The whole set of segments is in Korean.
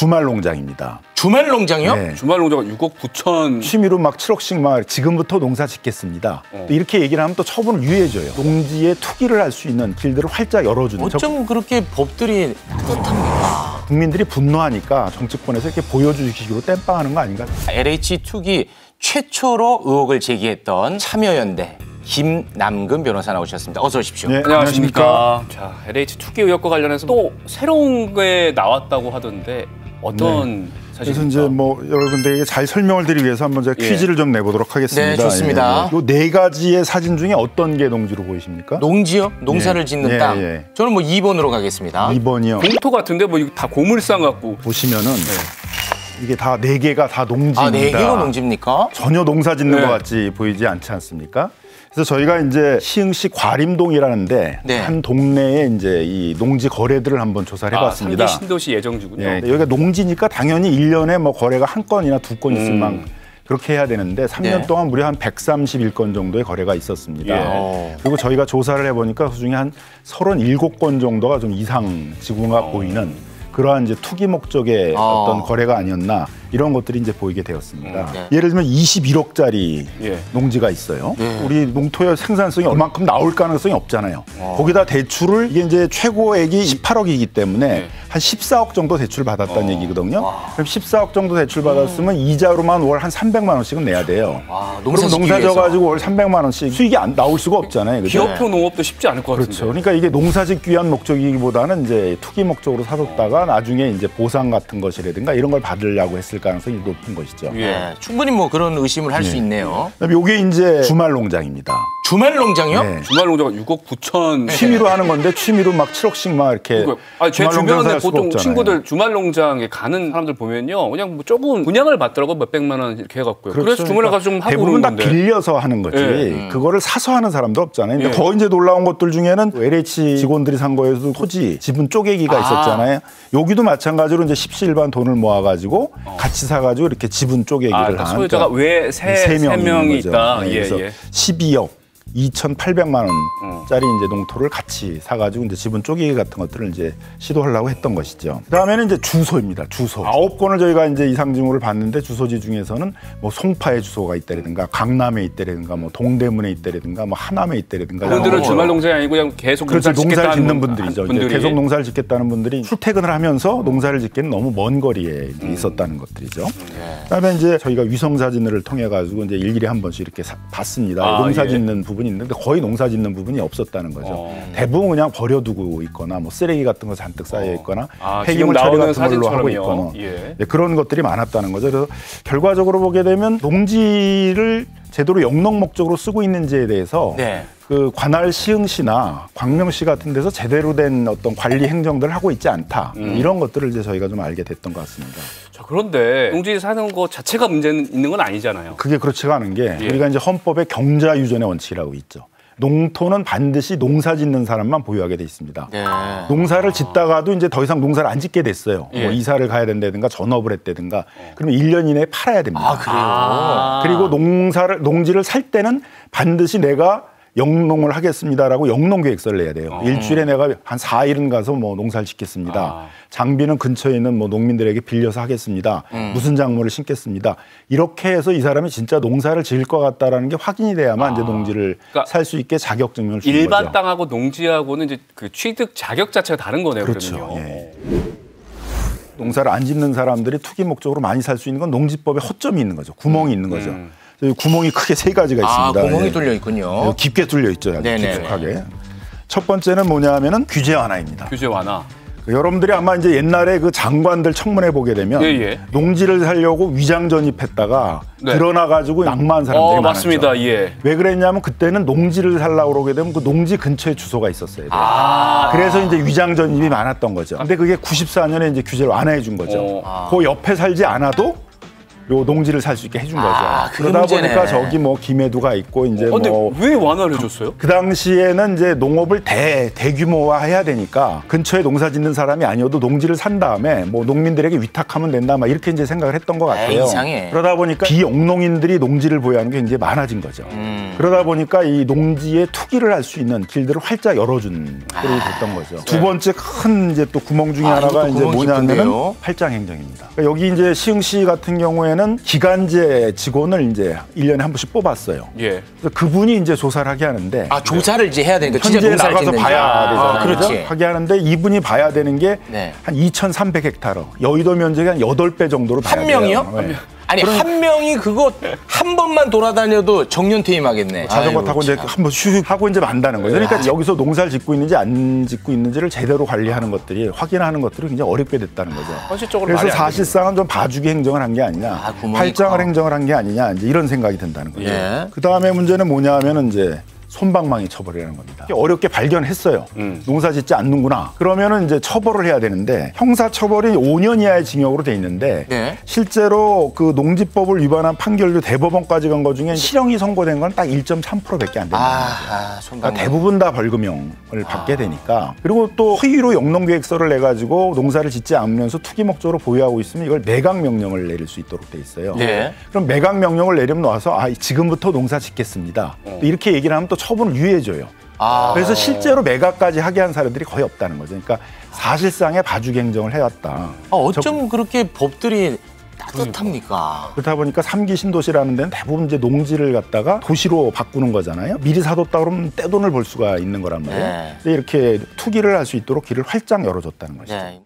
주말 농장입니다. 주말 농장이요? 네. 주말 농자가 6억 9천 취미로 막 7억씩 막 지금부터 농사 짓겠습니다. 어. 또 이렇게 얘기를 하면 또 처분을 유예해줘요. 농지에 투기를 할 수 있는 길들을 활짝 열어주는 저 어쩜 그렇게 법들이 떳합니까? 국민들이 분노하니까 정치권에서 이렇게 보여주기식으로 땜빵하는 거 아닌가? LH 투기 최초로 의혹을 제기했던 참여연대 김남근 변호사 나오셨습니다. 어서 오십시오. 네, 안녕하십니까. 자, LH 투기 의혹과 관련해서 또 새로운 게 나왔다고 하던데 어떤 그래서 사실입니까? 이제 뭐 여러분들에게 잘 설명을 드리기 위해서 한번 제가 예. 퀴즈를 좀 내보도록 하겠습니다. 네, 좋습니다. 요네 가지의 사진 중에 어떤 게 농지로 보이십니까? 농지요? 농사를 예. 짓는 예, 땅. 예. 저는 뭐 2번으로 가겠습니다. 2번이요. 공토 같은데 뭐 다 고물상 같고 보시면은 이게 다 네 개가 다 농지입니다. 아, 네 개가 농지입니까? 전혀 농사 짓는 네. 것 같이 보이지 않지 않습니까? 그래서 저희가 이제 시흥시 과림동이라는데 네. 한 동네에 이제 이 농지 거래들을 한번 조사를 아, 해봤습니다. 삼기 신도시 예정지군요. 예, 여기가 농지니까 당연히 일년에뭐 거래가 한 건이나 두 건 있을 음. 만 그렇게 해야 되는데 삼년 네. 동안 무려 한 131건 정도의 거래가 있었습니다. 예. 어. 그리고 저희가 조사를 해보니까 그중에 한 37건 정도가 좀 이상 지구가 보이는 그러한 이제 투기 목적의 어. 어떤 거래가 아니었나 이런 것들이 이제 보이게 되었습니다. 네. 예를 들면 21억짜리 예. 농지가 있어요. 네. 우리 농토의 생산성이 얼만큼 나올 가능성이 없잖아요. 거기다 대출을 이게 이제 최고액이 18억이기 때문에 네. 한 14억 정도 대출 받았다는 어. 얘기거든요. 그럼 14억 정도 대출 받았으면 이자로만 월 한 300만 원씩은 내야 돼요. 와, 그럼 농사 짓기 농사 위해서. 져가지고 월 300만 원씩 수익이 안 나올 수가 없잖아요. 그죠? 기업형 농업도 쉽지 않을 것 같은데. 그렇죠. 그러니까 이게 농사 짓기 위한 목적이기보다는 이제 투기 목적으로 사뒀다가 나중에 이제 보상 같은 것이라든가 이런 걸 받으려고 했을 가능성이 높은 것이죠. 예. 네, 충분히 뭐 그런 의심을 할 수 있네요. 그다음에 요게 이제 주말 농장입니다. 주말 농장이요? 네. 주말 농자가 6억 9천 취미로 하는 건데 취미로 막 7억씩 막 이렇게 그러니까 아니, 제 주말 농장 주변에 보통 없잖아요. 친구들 주말 농장에 가는 사람들 보면요, 그냥 뭐 조금 분양을 받더라고 몇 백만 원 이렇게 해갖고요. 그래서 주말에 가서 좀 하고 대부분 그러는 다. 빌려서 하는 거지 예. 그거를 사서 하는 사람도 없잖아요. 근데 예. 더 이제 놀라운 것들 중에는 LH 직원들이 산 거에서도 토지 지분 쪼개기가 아. 있었잖아요. 여기도 마찬가지로 이제 십시일반 돈을 모아가지고 같이 사가지고 이렇게 지분 쪼개기를 아, 그러니까 하는 소유자가 왜세 세세 명이. 있다. 네, 예, 그래서 예. 12억 2,800만 어. 원짜리 이제 농토를 같이 사가지고 이제 지분 쪼개기 같은 것들을 이제 시도하려고 했던 것이죠. 그다음에는 이제 주소입니다. 주소. 아홉 건을 저희가 이제 이상 징후를 봤는데 주소지 중에서는 뭐 송파에 주소가 있다라든가 강남에 있다라든가 뭐 동대문에 있다라든가 뭐 하남에 있다라든가 그분들은 주말 거. 농장이 아니고 그냥 계속 그렇죠. 농사 농사를 짓는 분들이죠. 계속 농사를 짓겠다는 분들이 출퇴근을 하면서 농사를 짓기는 너무 먼 거리에 이제 있었다는 것들이죠. 그다음에 이제 저희가 위성 사진을 통해 가지고 이제 일일이 한 번씩 이렇게 사- 봤습니다. 아, 농사 예. 짓는 부분 이 있는데 거의 농사 짓는 부분이 없었다는 거죠. 어. 대부분 그냥 버려두고 있거나 뭐 쓰레기 같은 거 잔뜩 쌓여 있거나 아, 폐기물 처리 같은 걸로 하고. 있거나 예. 네, 그런 것들이 많았다는 거죠. 그래서 결과적으로 보게 되면 농지를 제대로 영농 목적으로 쓰고 있는지에 대해서 네. 그 관할 시흥시나 광명시 같은 데서 제대로 된 어떤 관리 행정들을 하고 있지 않다 음. 이런 것들을 이제 저희가 좀 알게 됐던 것 같습니다. 자, 그런데 농지 사는 거 자체가 문제는 있는 건 아니잖아요. 그게 그렇지가 않은 게 예. 우리가 이제 헌법에 경자 유전의 원칙이라고 있죠. 농토는 반드시 농사 짓는 사람만 보유하게 돼 있습니다. 네. 농사를 짓다가도 이제 더 이상 농사를 안 짓게 됐어요. 예. 뭐 이사를 가야 된다든가 전업을 했다든가 그러면 1년 이내에 팔아야 됩니다. 아, 그래요? 아. 그리고 농사를 농지를 살 때는 반드시 내가 영농을 하겠습니다라고 영농 계획서를 내야 돼요. 일주일에 내가 한 4일은 가서 뭐 농사를 짓겠습니다. 아. 장비는 근처에 있는 뭐 농민들에게 빌려서 하겠습니다. 무슨 작물을 심겠습니다. 이렇게 해서 이 사람이 진짜 농사를 지을 것 같다라는 게 확인이 돼야만 이제 농지를 그러니까 살수 있게 자격 증명을 주는 일반 거죠. 땅하고 농지하고는 이제 그 취득 자격 자체가 다른 거네요. 그렇죠. 예. 농사를 안 짓는 사람들이 투기 목적으로 많이 살 수 있는 건 농지법에 허점이 있는 거죠. 구멍이 있는 거죠. 음. 구멍이 크게 세 가지가 아, 있습니다. 구멍이 예. 뚫려 있군요. 깊게 뚫려 있죠. 아주 네네. 깊숙하게. 첫 번째는 뭐냐면은 규제 완화입니다. 규제 완화. 그 여러분들이 아마 이제 옛날에 그 장관들 청문회 보게 되면 예, 예. 농지를 살려고 위장 전입했다가 네. 드러나 가지고 낭만 사람들이 어, 많았죠. 맞습니다. 예. 왜 그랬냐면 그때는 농지를 살라고 그러게 되면 그 농지 근처에 주소가 있었어요. 아. 그래서 이제 위장 전입이 많았던 거죠. 근데 그게 94년에 이제 규제를 완화해 준 거죠. 어. 그 옆에 살지 않아도 요 농지를 살 수 있게 해준 거죠. 아, 그게 그러다 문제네. 보니까 저기 뭐 김해도가 있고 이제 어, 근데 뭐 왜 완화를 해줬어요? 그 당시에는 이제 농업을 대, 대규모화해야 되니까 근처에 농사 짓는 사람이 아니어도 농지를 산 다음에 뭐 농민들에게 위탁하면 된다 막 이렇게 이제 생각을 했던 것 같아요. 에이, 이상해. 그러다 보니까 비영농인들이 농지를 보유하는 게 굉장히 많아진 거죠. 음. 그러다 보니까 이 농지에 투기를 할 수 있는 길들을 활짝 열어준 꼴이 됐던 거죠. 두 번째 큰 이제 또 구멍 중에 아, 하나가 이제 뭐냐면은? 팔장 행정입니다. 그러니까 여기 이제 시흥시 같은 경우에는 기간제 직원을 이제 일년에한 번씩 뽑았어요. 예. 그래서 그분이 이제 조사를 하게 하는데 아 조사를 이제 해야 되니까 농사를 나가서. 봐야 되잖아요. 아, 그렇지. 그죠? 하게 하는데 이분이 봐야 되는 게 네. 한 2,300헥타르. 여의도 면적이 한 8배 정도로 봐야 한 돼요. 명이요? 네. 아니 한 명이 그거 한 번만 돌아다녀도 정년 퇴임하겠네. 자전거 타고 이제 참. 한번 슉 하고 이제 만다는 거죠. 그러니까 여기서 농사를 짓고 있는지 안 짓고 있는지를 제대로 관리하는 것들이 확인하는 것들이 굉장히 어렵게 됐다는 거죠. 현실적으로 그래서 사실상은 좀 봐주기 행정을 한 게 아니냐, 아, 커. 행정을 한 게 아니냐 이제 이런 생각이 든다는 거죠. 예. 그 다음에 문제는 뭐냐하면은 이제 손방망이 처벌이라는 겁니다. 어렵게 발견했어요. 음. 농사 짓지 않는구나. 그러면은 이제 처벌을 해야 되는데 형사 처벌이 5년 이하의 징역으로 돼 있는데 네. 실제로 그 농지법을 위반한 판결도 대법원까지 간것 중에 실형이 선고된 건 딱 1.3%밖에 안 됩니다. 아, 아 손방. 그러니까 대부분 다 벌금형을 받게 되니까 그리고 또 허위로 영농계획서를 내 가지고 농사를 짓지 않으면서 투기 목적으로 보유하고 있으면 이걸 매각 명령을 내릴 수 있도록 돼 있어요. 네. 그럼 매각 명령을 내리면 와서 아 지금부터 농사 짓겠습니다. 또 이렇게 얘기를 하면 또 처분을 유예해줘요. 아. 그래서 실제로 매각까지 하게 한 사람들이 거의 없다는 거죠. 그러니까 사실상의 봐주기 행정을 해왔다. 아, 어쩜 그렇게 법들이 따뜻합니까? 그렇다 보니까 삼기 신도시라는 데는 대부분 이제 농지를 갖다가 도시로 바꾸는 거잖아요. 미리 사뒀다 그러면 떼돈을 벌 수가 있는 거란 말이에요. 네. 근데 이렇게 투기를 할 수 있도록 길을 활짝 열어줬다는 것이죠. 네.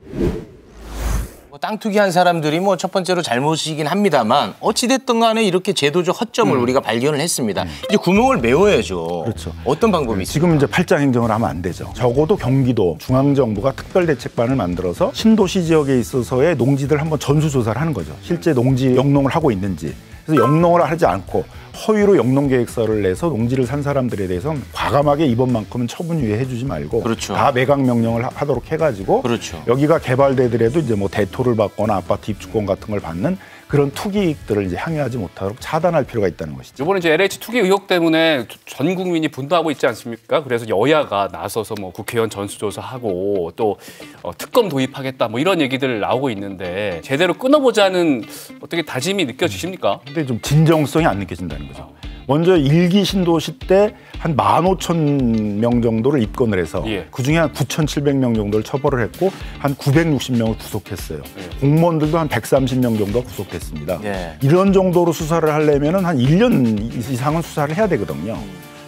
뭐땅 투기한 사람들이 뭐 첫 번째로 잘못이긴 합니다만 어찌 됐든 간에 이렇게 제도적 허점을 우리가 발견을 했습니다. 이제 구멍을 메워야죠. 음. 그렇죠. 어떤 방법이 있어요? 지금 이제 팔짱 행정을 하면 안 되죠. 적어도 경기도 중앙정부가 특별대책반을 만들어서 신도시 지역에 있어서의 농지들 한번 전수조사를 하는 거죠. 실제 농지 영농을 하고 있는지. 그래서 영농을 하지 않고 허위로 영농 계획서를 내서 농지를 산 사람들에 대해서는 과감하게 이번만큼은 처분 유예해 주지 말고 그렇죠. 다 매각 명령을 하- 하도록 해 가지고 그렇죠. 여기가 개발되더라도 이제 뭐 대토를 받거나 아파트 입주권 같은 걸 받는 그런 투기익들을 이제 항의하지 못하도록 차단할 필요가 있다는 것이죠. 이번에 이제 LH 투기 의혹 때문에 전 국민이 분노하고 있지 않습니까? 그래서 여야가 나서서 뭐 국회의원 전수조사하고 또 어, 특검 도입하겠다 뭐 이런 얘기들 나오고 있는데 제대로 끊어보자는 어떻게 다짐이 느껴지십니까? 근데 좀 진정성이 안 느껴진다는 거죠. 먼저 일기 신도시 때한 15,000명 정도를 입건을 해서 예. 그중에 한 9,700명 정도를 처벌을 했고 한 960명을 구속했어요. 공무원들도 한 130명 정도가 구속됐습니다. 예. 이런 정도로 수사를 하려면 한 1년 이상은 수사를 해야 되거든요.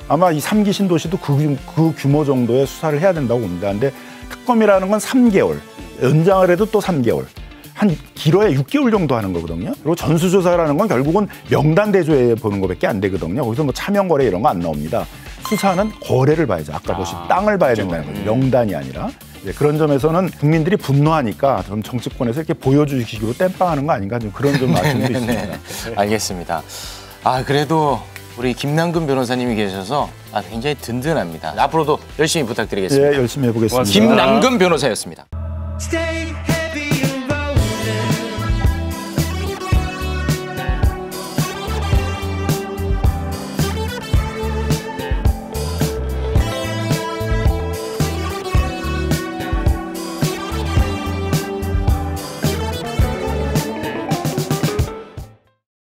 아마 이 삼기 신도시도 그, 규- 그 규모 정도의 수사를 해야 된다고 봅니다. 근데 특검이라는 건 3개월, 연장을 해도 또 3개월. 한 길어야 6개월 정도 하는 거거든요. 그리고 전수조사라는 건 결국은 명단 대조해 보는 것밖에 안 되거든요. 거기서 뭐 차명 거래 이런 거 안 나옵니다. 수사는 거래를 봐야죠. 아까 보신 땅을 봐야 된다는 거죠. 명단이 아니라. 이제 그런 점에서는 국민들이 분노하니까 좀 정치권에서 이렇게 보여주기식으로 땜빵하는 거 아닌가 좀 그런 좀 아쉬움도 있습니다. 네, 알겠습니다. 아 그래도 우리 김남근 변호사님이 계셔서 아, 굉장히 든든합니다. 앞으로도 열심히 부탁드리겠습니다. 예, 열심히 해보겠습니다. 김남근 변호사였습니다. Stay